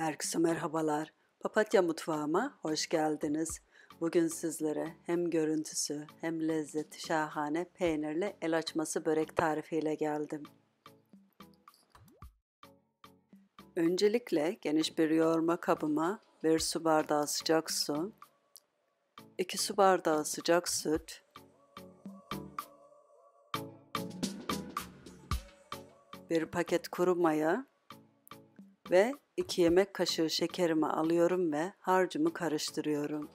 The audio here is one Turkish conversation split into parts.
Herkese merhabalar. Papatya mutfağıma hoş geldiniz. Bugün sizlere hem görüntüsü hem lezzeti şahane peynirli el açması börek tarifiyle geldim. Öncelikle geniş bir yoğurma kabıma bir su bardağı sıcak su, 2 su bardağı sıcak süt, bir paket kuru maya ve 2 yemek kaşığı şekerimi alıyorum ve harcımı karıştırıyorum.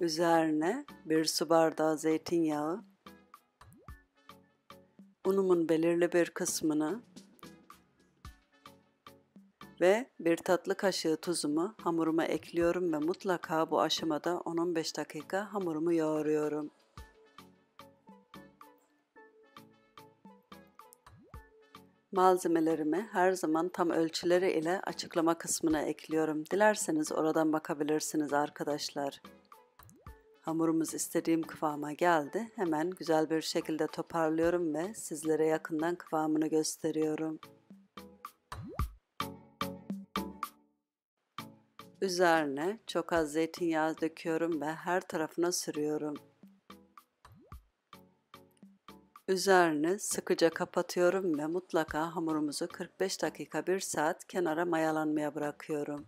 Üzerine bir su bardağı zeytinyağı, unumun belirli bir kısmını ve bir tatlı kaşığı tuzumu hamuruma ekliyorum ve mutlaka bu aşamada 10-15 dakika hamurumu yoğuruyorum. Malzemelerimi her zaman tam ölçüleri ile açıklama kısmına ekliyorum. Dilerseniz oradan bakabilirsiniz arkadaşlar. Hamurumuz istediğim kıvama geldi. Hemen güzel bir şekilde toparlıyorum ve sizlere yakından kıvamını gösteriyorum. Üzerine çok az zeytinyağı döküyorum ve her tarafına sürüyorum. Üzerini sıkıca kapatıyorum ve mutlaka hamurumuzu 45 dakika 1 saat kenara mayalanmaya bırakıyorum.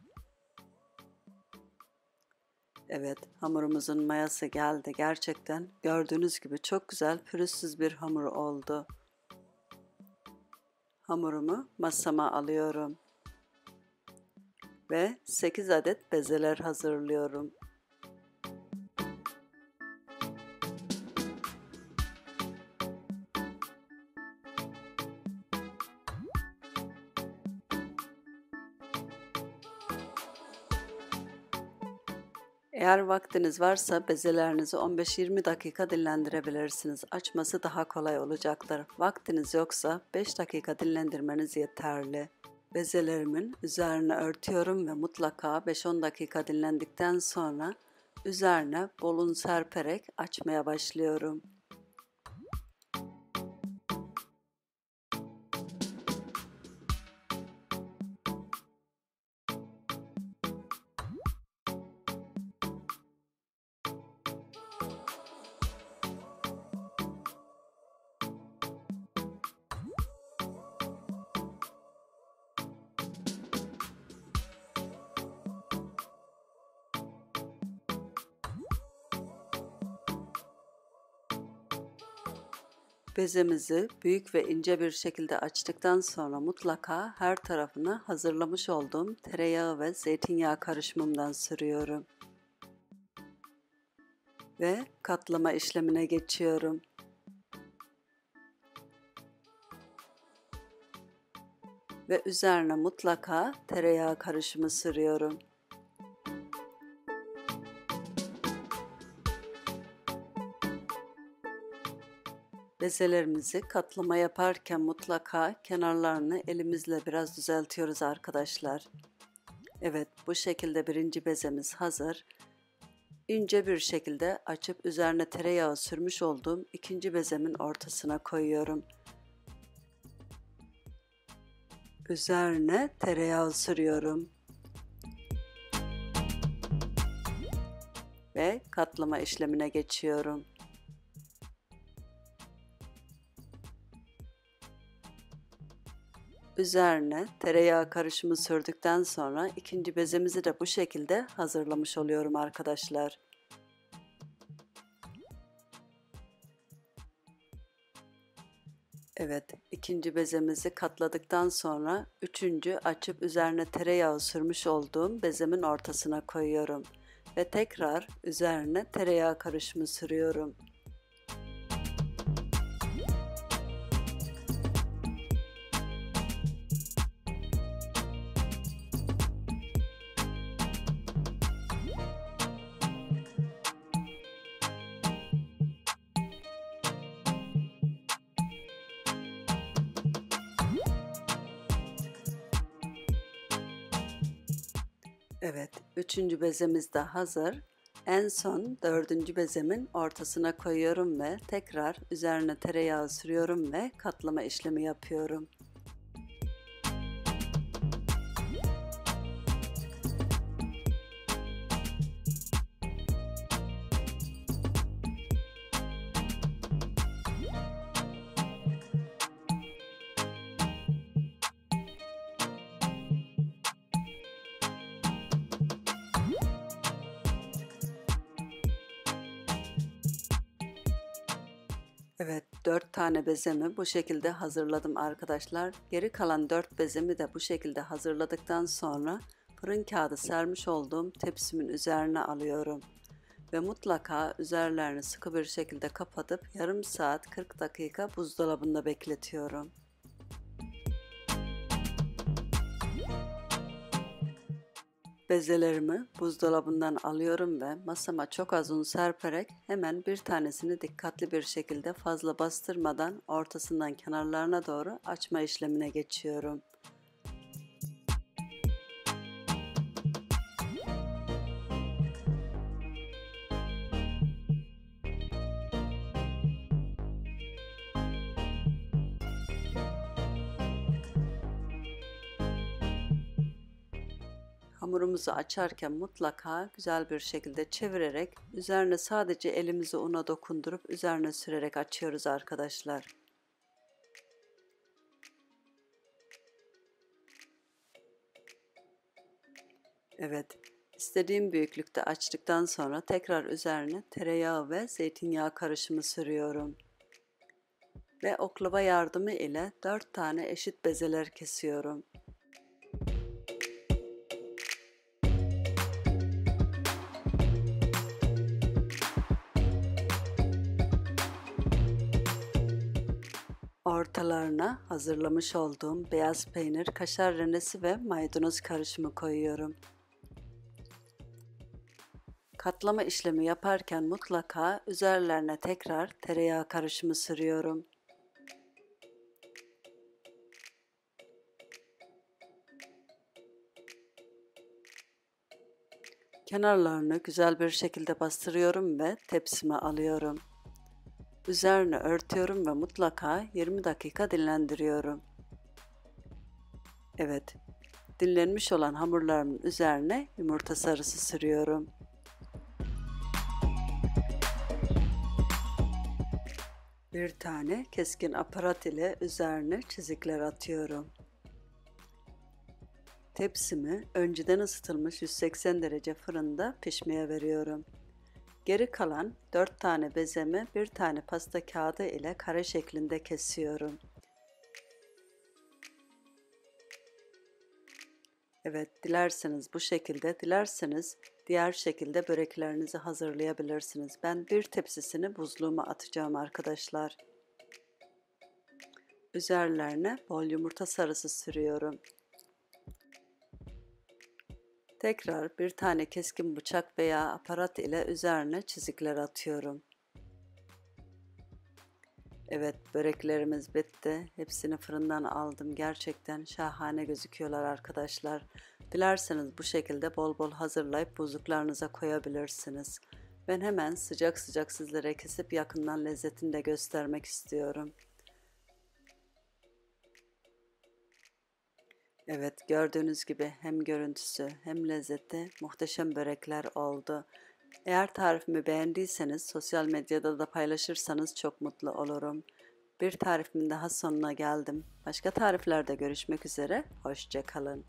Evet, hamurumuzun mayası geldi. Gerçekten gördüğünüz gibi çok güzel pürüzsüz bir hamur oldu. Hamurumu masama alıyorum. Ve 8 adet bezeler hazırlıyorum. Eğer vaktiniz varsa bezelerinizi 15-20 dakika dinlendirebilirsiniz. Açması daha kolay olacaktır. Vaktiniz yoksa 5 dakika dinlendirmeniz yeterli. Bezelerimin üzerine örtüyorum ve mutlaka 5-10 dakika dinlendikten sonra üzerine bolun serperek açmaya başlıyorum. Bezemizi büyük ve ince bir şekilde açtıktan sonra mutlaka her tarafına hazırlamış olduğum tereyağı ve zeytinyağı karışımımdan sürüyorum. Ve katlama işlemine geçiyorum. Ve üzerine mutlaka tereyağı karışımı sürüyorum. Bezelerimizi katlama yaparken mutlaka kenarlarını elimizle biraz düzeltiyoruz arkadaşlar. Evet bu şekilde birinci bezemiz hazır. İnce bir şekilde açıp üzerine tereyağı sürmüş olduğum ikinci bezemin ortasına koyuyorum. Üzerine tereyağı sürüyorum. Ve katlama işlemine geçiyorum. Üzerine tereyağı karışımı sürdükten sonra ikinci bezemizi de bu şekilde hazırlamış oluyorum arkadaşlar. Evet, ikinci bezemizi katladıktan sonra üçüncü açıp üzerine tereyağı sürmüş olduğum bezemin ortasına koyuyorum ve tekrar üzerine tereyağı karışımı sürüyorum. Evet, üçüncü bezemiz de hazır. En son dördüncü bezemin ortasına koyuyorum ve tekrar üzerine tereyağı sürüyorum ve katlama işlemi yapıyorum. Evet 4 tane bezemi bu şekilde hazırladım arkadaşlar. Geri kalan 4 bezemi de bu şekilde hazırladıktan sonra fırın kağıdı sermiş olduğum tepsimin üzerine alıyorum. Ve mutlaka üzerlerini sıkı bir şekilde kapatıp yarım saat 40 dakika buzdolabında bekletiyorum. Bezelerimi buzdolabından alıyorum ve masama çok az un serperek hemen bir tanesini dikkatli bir şekilde fazla bastırmadan ortasından kenarlarına doğru açma işlemine geçiyorum. Hamurumuzu açarken mutlaka güzel bir şekilde çevirerek üzerine sadece elimizi una dokundurup üzerine sürerek açıyoruz arkadaşlar. Evet, istediğim büyüklükte açtıktan sonra tekrar üzerine tereyağı ve zeytinyağı karışımı sürüyorum. Ve oklava yardımı ile 4 tane eşit bezeler kesiyorum. Ortalarına hazırlamış olduğum beyaz peynir, kaşar rendesi ve maydanoz karışımı koyuyorum. Katlama işlemi yaparken mutlaka üzerlerine tekrar tereyağı karışımı sürüyorum. Kenarlarını güzel bir şekilde bastırıyorum ve tepsime alıyorum. Üzerine örtüyorum ve mutlaka 20 dakika dinlendiriyorum. Evet, dinlenmiş olan hamurlarımın üzerine yumurta sarısı sürüyorum. Bir tane keskin aparat ile üzerine çizikler atıyorum. Tepsimi önceden ısıtılmış 180 derece fırında pişmeye veriyorum. Geri kalan 4 tane bezemi bir tane pasta kağıdı ile kare şeklinde kesiyorum. Evet, dilerseniz bu şekilde, dilerseniz diğer şekilde böreklerinizi hazırlayabilirsiniz. Ben bir tepsisini buzluğuma atacağım arkadaşlar. Üzerlerine bol yumurta sarısı sürüyorum. Tekrar bir tane keskin bıçak veya aparat ile üzerine çizikler atıyorum. Evet böreklerimiz bitti. Hepsini fırından aldım. Gerçekten şahane gözüküyorlar arkadaşlar. Dilerseniz bu şekilde bol bol hazırlayıp buzluklarınıza koyabilirsiniz. Ben hemen sıcak sıcak sizlere kesip yakından lezzetini de göstermek istiyorum. Evet gördüğünüz gibi hem görüntüsü hem lezzeti muhteşem börekler oldu. Eğer tarifimi beğendiyseniz sosyal medyada da paylaşırsanız çok mutlu olurum. Bir tarifimin daha sonuna geldim. Başka tariflerde görüşmek üzere. Hoşçakalın.